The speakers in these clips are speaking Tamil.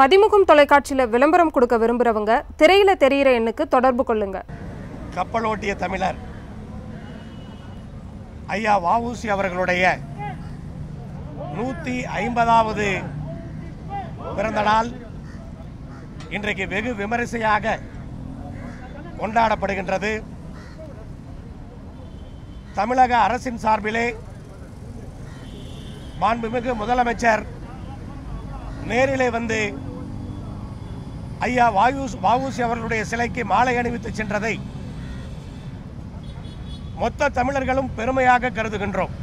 மதிமுகம் தொலைக்காட்சியில் விளம்பரம் கொடுக்க விரும்புகிறவங்க திரையில் தெரியிற எண்ணுக்கு தொடர்பு கொள்ளுங்க. கப்பலோட்டிய தமிழர் ஐயா வாவூசி அவர்களுடைய நூற்றி ஐம்பதாவது பிறந்த நாள் இன்றைக்கு வெகு விமரிசையாக கொண்டாடப்படுகின்றது. தமிழக அரசின் சார்பிலே மாண்புமிகு முதலமைச்சர் நேரிலே வந்து ஐயா வாயு வஉசி அவர்களுடைய சிலைக்கு மாலை அணிவித்து சென்றதை மொத்த தமிழர்களும் பெருமையாக கருதுகின்றோம்.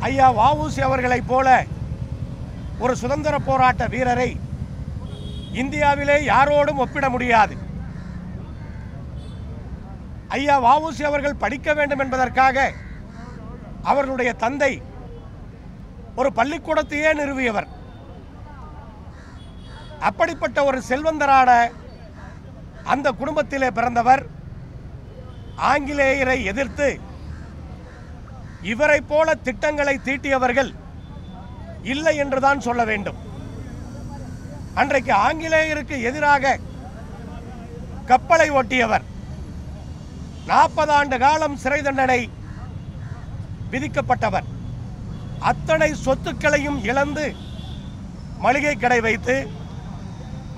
ஐயா வாவூசி அவர்களைப் போல ஒரு சுதந்திர போராட்ட வீரரை இந்தியாவிலே யாரோடும் ஒப்பிட முடியாது. ஐயா வாவூசி அவர்கள் படிக்க வேண்டும் என்பதற்காக அவர்களுடைய தந்தை ஒரு பள்ளிக்கூடத்தையே நிறுவியவர். அப்படிப்பட்ட ஒரு செல்வந்தரான அந்த குடும்பத்திலே பிறந்தவர் ஆங்கிலேயரை எதிர்த்து இவரைப் போல திட்டங்களை தீட்டியவர்கள் இல்லை என்றுதான் சொல்ல வேண்டும். அன்றைக்கு ஆங்கிலேயருக்கு எதிராக கப்பலை ஓட்டியவர் நாற்பது ஆண்டு காலம் சிறை தண்டனை விதிக்கப்பட்டவர். அத்தனை சொத்துக்களையும் இழந்து மளிகை கடை வைத்து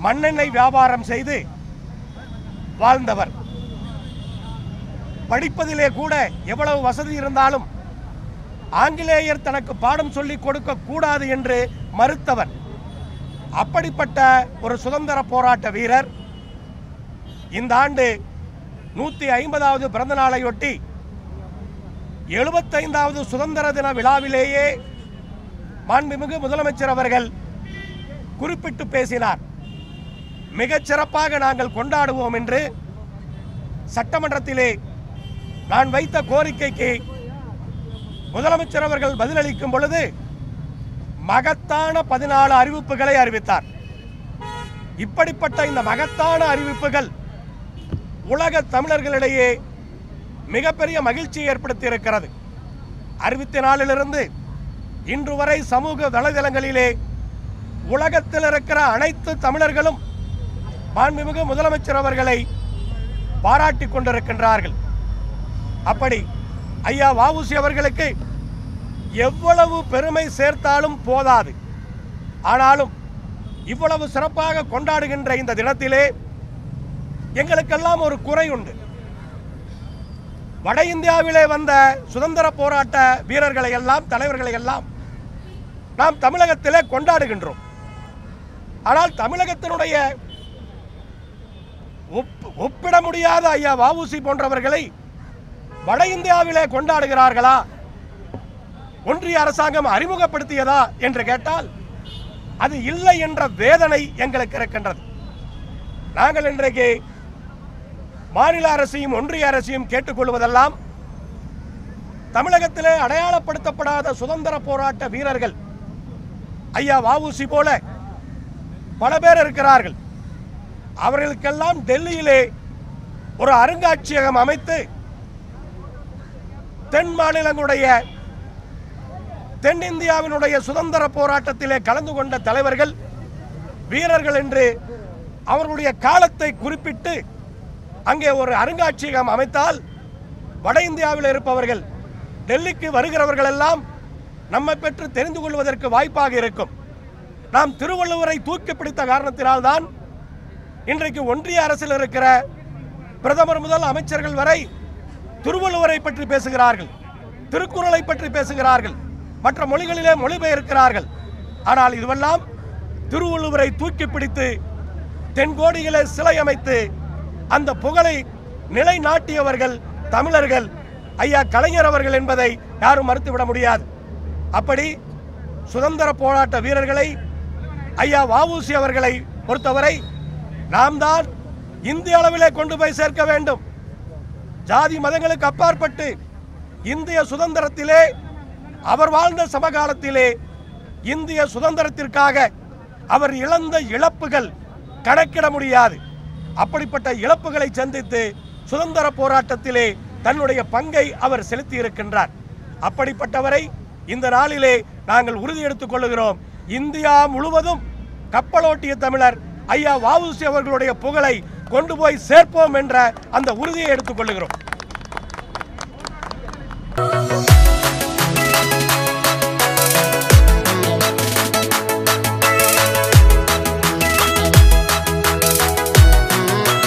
மண்ணெண்ணெய் வியாபாரம் செய்து வாழ்ந்தவர். படிப்பதிலே கூட எவ்வளவு வசதி இருந்தாலும் ஆங்கிலேயர் தனக்கு பாடம் சொல்லிக் கொடுக்க கூடாது என்று மறுத்தவர். அப்படிப்பட்ட ஒரு சுதந்திர போராட்ட வீரர். இந்த ஆண்டு நூற்றி ஐம்பதாவது பிறந்த நாளையொட்டி எழுபத்தைந்தாவது சுதந்திர தின விழாவிலேயே மாண்புமிகு முதலமைச்சர் அவர்கள் குறிப்பிட்டு பேசினார். மிகச் சிறப்பாக நாங்கள் கொண்டாடுவோம் என்று சட்டமன்றத்திலே நான் வைத்த கோரிக்கைக்கு முதலமைச்சர் அவர்கள் பதிலளிக்கும் பொழுது மகத்தான பதினாலு அறிவிப்புகளை அறிவித்தார். இப்படிப்பட்ட இந்த மகத்தான அறிவிப்புகள் உலக தமிழர்களிடையே மிகப்பெரிய மகிழ்ச்சியை ஏற்படுத்தி இருக்கிறது அறிவித்த நாளிலிருந்து இன்று வரை சமூக வலைதளங்களிலே உலகத்தில் இருக்கிற அனைத்து தமிழர்களும் மாண்புமிகு முதலமைச்சர் அவர்களை பாராட்டி கொண்டிருக்கின்றார்கள். அப்படி ஐயா வாவுசி அவர்களுக்கு எவ்வளவு பெருமை சேர்த்தாலும் போதாது. ஆனாலும் இவ்வளவு சிறப்பாக கொண்டாடுகின்ற இந்த தினத்திலே எங்களுக்கெல்லாம் ஒரு குறை உண்டு. வட இந்தியாவிலே வந்த சுதந்திர போராட்ட வீரர்களை எல்லாம் தலைவர்களை எல்லாம் நாம் தமிழகத்திலே கொண்டாடுகின்றோம். ஆனால் தமிழகத்தினுடைய ஒப்பிட முடியாத ஐயா வஉசி போன்றவர்களை வட இந்தியாவிலே கொண்டாடுகிறார்களா? ஒன்றிய அரசாங்கம் அறிமுகப்படுத்தியதா என்று கேட்டால் அது இல்லை என்ற வேதனை எங்களுக்கு இருக்கின்றது. நாங்கள் இன்றைக்கு மாநில அரசையும் ஒன்றிய அரசையும் கேட்டுக்கொள்வதெல்லாம் தமிழகத்திலே அடையாளப்படுத்தப்படாத சுதந்திர போராட்ட வீரர்கள் ஐயா வஉசி போல பல பேர் இருக்கிறார்கள். அவர்களுக்கெல்லாம் டெல்லியிலே ஒரு அருங்காட்சியகம் அமைத்து தென் மாநிலங்களுடைய தென்னிந்தியாவினுடைய சுதந்திர போராட்டத்திலே கலந்து கொண்ட தலைவர்கள் வீரர்கள் என்று அவர்களுடைய காலத்தை குறிப்பிட்டு அங்கே ஒரு அருங்காட்சியகம் அமைத்தால் வட இந்தியாவில் இருப்பவர்கள் டெல்லிக்கு வருகிறவர்கள் எல்லாம் நம்மை பெற்று தெரிந்து கொள்வதற்கு வாய்ப்பாக இருக்கும். நாம் திருவள்ளுவரை தூக்கி பிடித்த காரணத்தினால்தான் இன்றைக்கு ஒன்றிய அரசில் இருக்கிற பிரதமர் முதல் அமைச்சர்கள் வரை திருவள்ளுவரை பற்றி பேசுகிறார்கள் திருக்குறளை பற்றி பேசுகிறார்கள் மற்ற மொழிகளிலே மொழிபெயர்க்கிறார்கள். ஆனால் இதுவெல்லாம் திருவள்ளுவரை தூக்கி பிடித்து தென்கோடியிலே சிலை அமைத்து அந்த புகழை நிலைநாட்டியவர்கள் தமிழர்கள். ஐயா கலைஞர் அவர்கள் என்பதை யாரும் மறுத்துவிட முடியாது. அப்படி சுதந்திர போராட்ட வீரர்களை ஐயா வாவூசி அவர்களை பொறுத்தவரை நாம் தான் இந்திய அளவிலே கொண்டு போய் சேர்க்க வேண்டும். ஜாதி மதங்களுக்கு அப்பாற்பட்டு இந்திய சுதந்திரத்திலே அவர் வாழ்ந்த சமகாலத்திலே இந்திய சுதந்திரத்திற்காக அவர் இழந்த இழப்புகள் கணக்கிட முடியாது. அப்படிப்பட்ட இழப்புகளை சந்தித்து சுதந்திர போராட்டத்திலே தன்னுடைய பங்கை அவர் செலுத்தி இருக்கின்றார் அப்படிப்பட்டவரை இந்த நாளிலே நாங்கள் உறுதி எடுத்துக் கொள்ளுகிறோம். இந்தியா முழுவதும் கப்பலோட்டிய தமிழர் ஐயா வாவுசி அவர்களுடைய புகழை கொண்டு போய் சேர்ப்போம் என்ற அந்த உறுதியை எடுத்துக் கொள்ளுகிறோம்.